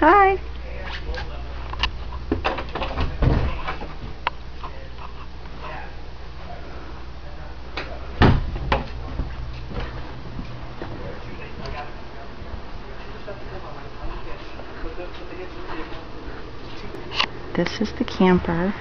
Hi. This is the camper.